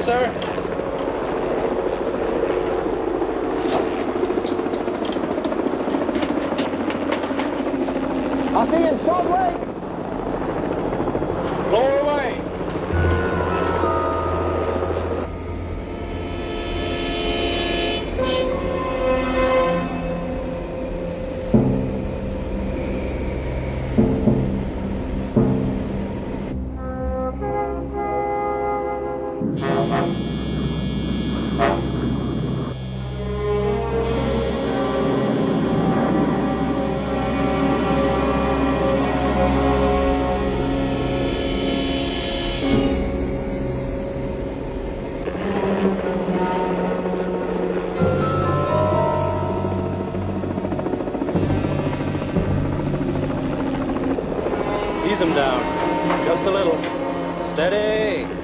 sir. I'll see you in Salt Lake. Ease him down. Just a little. Steady.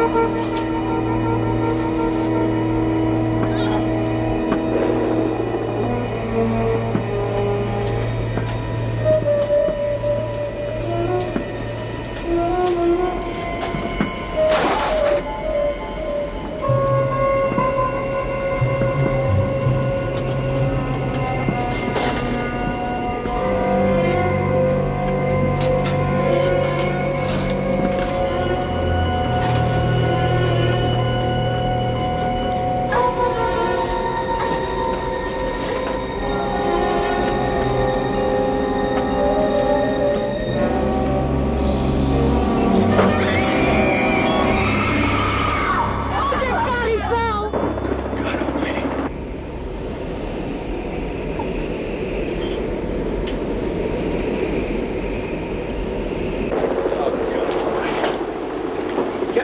Música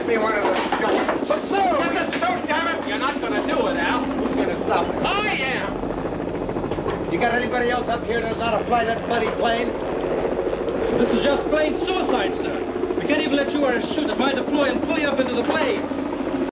Get me one of those jumps. But sir, Get the suit, damn it! You're not gonna do it, Al. Who's gonna stop it? I am. You got anybody else up here who knows how to fly that bloody plane? this is just plain suicide, sir. We can't even let you wear a suit that might deploy and pull you up into the blades.